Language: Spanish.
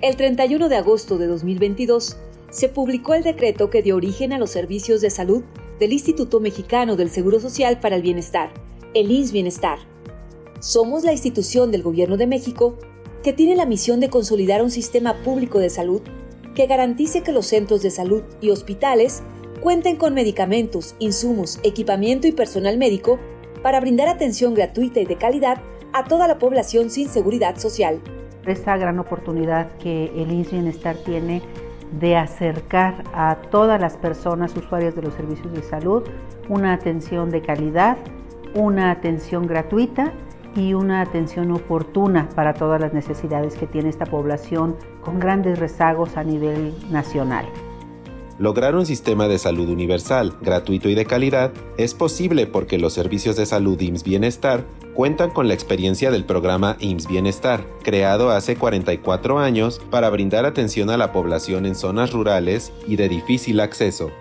El 31 de agosto de 2022 se publicó el decreto que dio origen a los servicios de salud del Instituto Mexicano del Seguro Social para el Bienestar, el INS Bienestar. Somos la institución del Gobierno de México que tiene la misión de consolidar un sistema público de salud que garantice que los centros de salud y hospitales cuenten con medicamentos, insumos, equipamiento y personal médico para brindar atención gratuita y de calidad a toda la población sin seguridad social. Esta gran oportunidad que el INS Bienestar tiene de acercar a todas las personas usuarias de los servicios de salud una atención de calidad, una atención gratuita y una atención oportuna para todas las necesidades que tiene esta población con grandes rezagos a nivel nacional. Lograr un sistema de salud universal, gratuito y de calidad es posible porque los servicios de salud IMSS Bienestar cuentan con la experiencia del programa IMSS Bienestar, creado hace 44 años para brindar atención a la población en zonas rurales y de difícil acceso.